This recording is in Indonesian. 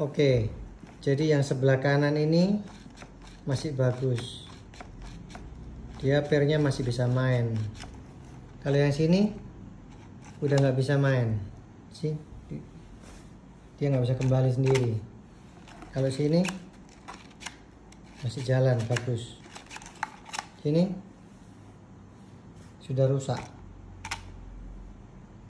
Oke, jadi yang sebelah kanan ini masih bagus. Dia pernya masih bisa main. Kalau yang sini udah nggak bisa main, sih dia nggak bisa kembali sendiri. Kalau sini masih jalan bagus. Sini sudah rusak.